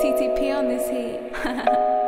TTP on this heat.